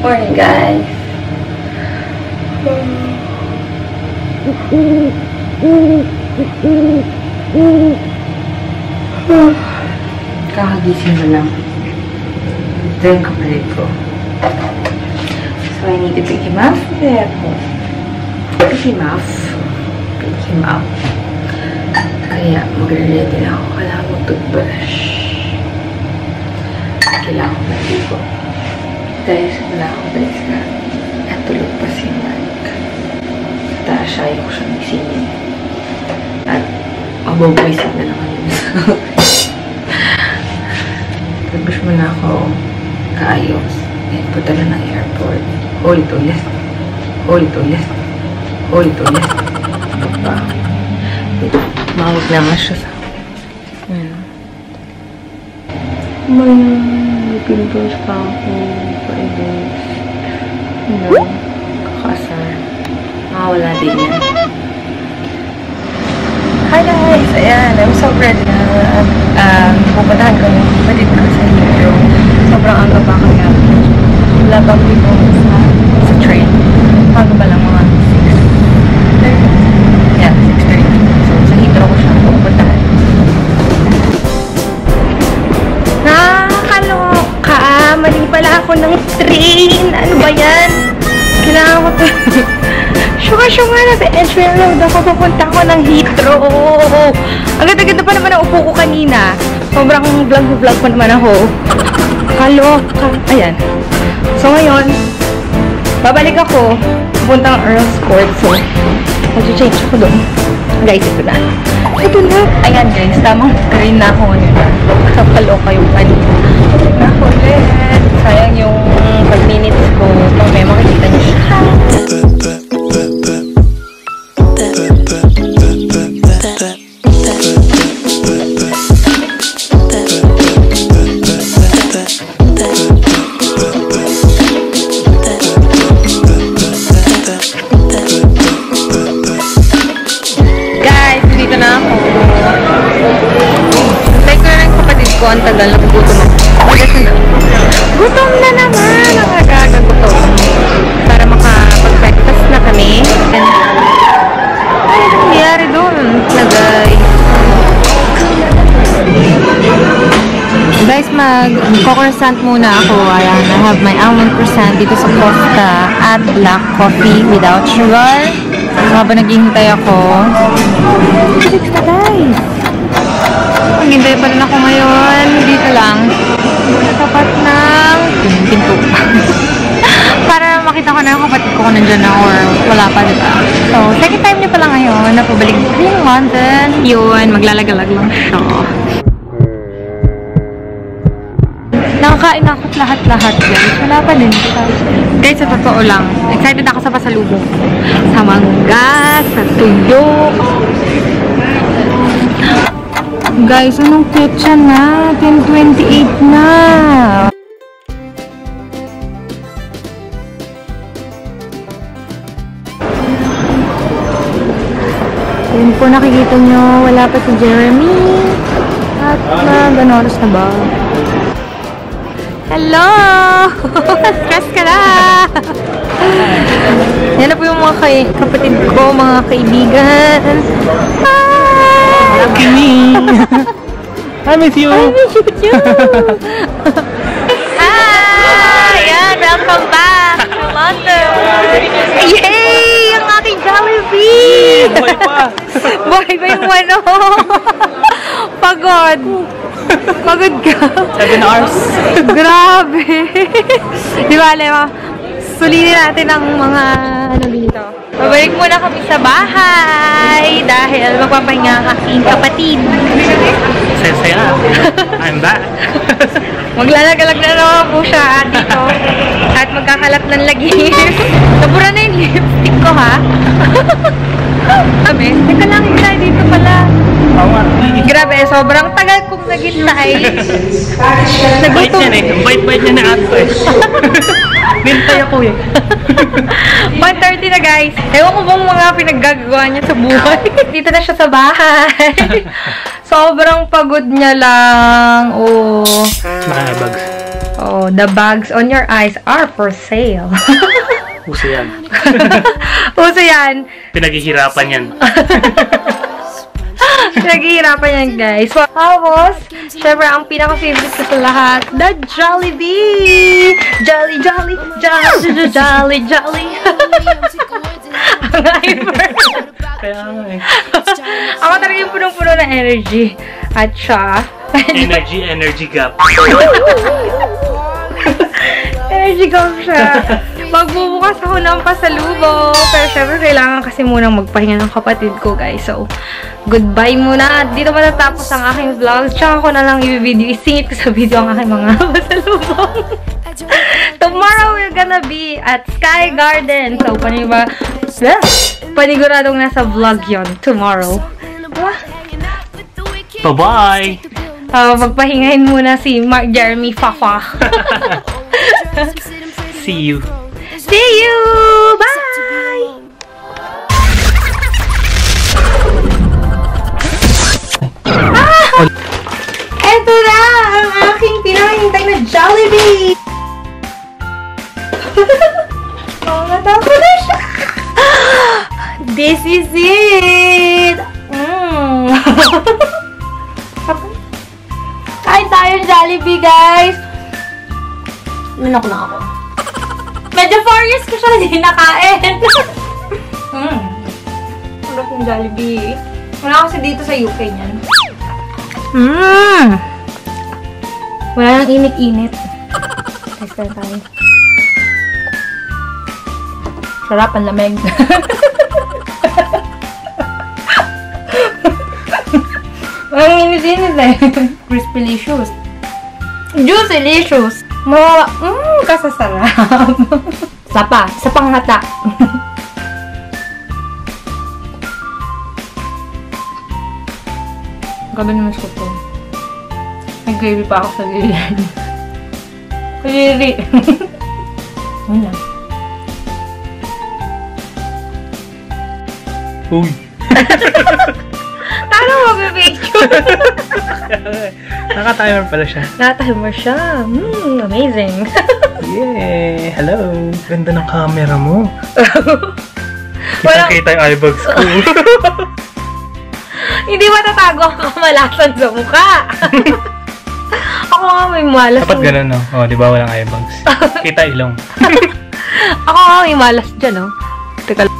Morning, guys. Kakagising mo lang. Ito yung kapatid ko. So, I need to pick him up from the airport. Pick him up. Pick him up. Kaya, magre-ready na ako. Kailangan mo toothbrush. Kailangan ko Dahil wala akong dahil na natulog pa si Mark. Tapos ayaw ko siyang isingin. At mabubuisit na naman yun. Tapos mo na ako kaayos. Eh, punta na ng airport. Ulit-ulit. Ulit-ulit. Ulit-ulit. Ano ba? Mawag na nga siya sa akin. Ayan. May pimples pa ako. Paibos. Ano? Kakasar. Makawala din yan. Hi guys! Ayan, I'm so ready na um, pupuntahan ko yung kapatid ko sa Hero. Sobrang aga pa kaya. Wala pa ako Pala ako ng train! Ano ba yan? Kailangan ko to. Syunga-syunga na Edgeware Road ako. Pupunta ko ng Heathrow. Ang ganda-ganda pa naman ang upo ko kanina. Sobrang vlog-vlog pa naman ako. Kaloka. Ayan. So ngayon, babalik ako. Pupunta ng Earl's Court. So, mag-change ako doon. Guys, ito na. Ito na. Ayan guys, tamang train na ako ngayon. Kaloka yung kanina. Na ako ulit. Tagal, nagugutom ako. Ulit na. Gutom na naman! Ang aga gutom. Para makapag-breakfast na kami. And, ay, anong nangyari doon? Na guys. Mag-croissant muna ako. Ayan, I have my almond croissant dito sa Costa at black coffee without sugar. Habang naghihintay ako. Six na guys! Maghintay pa rin ako ngayon. Dito lang. Sa tapat ng pinto. Para makita ko na yung kapatid ko kung nandyan na or wala pa, diba? So, second time niya pa lang ngayon na pabalik yung London. Yun, maglalagalag lang siya. Nakakain ako lahat-lahat guys. Wala pa din siya. Guys, sa totoo lang, excited ako sa pasalubong. Sa mangga, sa tuyo. Guys, anong petsa na? 10.28 na. Yun po nakikita nyo, wala pa si Jeremy. At mag ano oras na ba? Hello! Stress ka na! Yan na po yung mga kapatid ko, mga kaibigan. Hi! Kimi! I miss you! I miss you too! Hi! Yan, welcome back to London! Yay! Ang aking Jollibee! Buhay pa! Buhay ba yung ano? Pagod! Pagod ka? 7 hours. Grabe! Di ba, Lema? Sulitin natin ang mga ano dito. Babalik muna kami sa bahay dahil magpapahinga ang aking kapatid. Saya-saya. I'm back. Maglalagalag na naman po siya dito. At magkakalat ng lagim. Nabura na yung lipstick ko, ha? Sabi, teka lang, hintay dito pala. Grabe, sobrang tagal kong naghintay. Bait Nagutom. yan eh. Bait-bait niya na ato eh. Nintay ako eh. 1.30 na guys. Ewan ko bang mga pinaggagawa niya sa buhay. Dito na siya sa bahay. Sobrang pagod niya lang. Oh. Nakabags. Oh, the bags on your eyes are for sale. Uso yan. Uso yan. Pinaghihirapan yan. Naghihirapan yan, guys. So, tapos, syempre, ang pinaka-favorite ko sa lahat, the Jollibee! Jolly, jolly, jolly, jolly, jolly. ang hyper. Kaya nga eh. Ako talaga yung punong-puno ng energy. At siya, Energy, energy gap. gum siya. Magbubukas ako ng pasalubong. Pero syempre, kailangan kasi munang magpahinga ng kapatid ko, guys. So, goodbye muna. Dito matatapos ang aking vlogs. Tsaka ko na lang i-video. Isingit ko sa video ang aking mga pasalubong. Tomorrow, we're gonna be at Sky Garden. So, paniba, yeah, paniguradong nasa vlog yon tomorrow. Bye-bye! Uh, magpahingahin muna si Mark Jeremy Fafa. See you. See you! Bye! Ah! Eto na ang aking pinahintay na Jollibee! oh, natapos na siya! This is it! Mm. Kain tayo Jollibee, guys! Minok na ako. Medyo 4 years ko siya hindi nakain. mm. Sarap yung Jollibee. Wala kasi dito sa UK niyan. Mmm! Wala nang init-init. Test na tayo. Sarap ang lamig. Ang init-init eh. Crispy-licious. Juicy-licious. Mawawa. Mmm, kasasarap. Isa pa. Isa pang hata. Gabi naman ko to. May gravy pa ako sa gilid. Kadiri. Yun lang. Uy! Paano mag-picture? Naka-timer pala siya. Natimer siya. Mmm, amazing. Yeah! Hello! Ganda ng camera mo. Kita-kita yung eyebags ko. Hindi matatago ang kamalasan sa mukha. ako nga may malas. Dapat ganun, no? Oh, di ba walang eyebags? Kita ilong. Ako nga may malas dyan, no? Teka lang.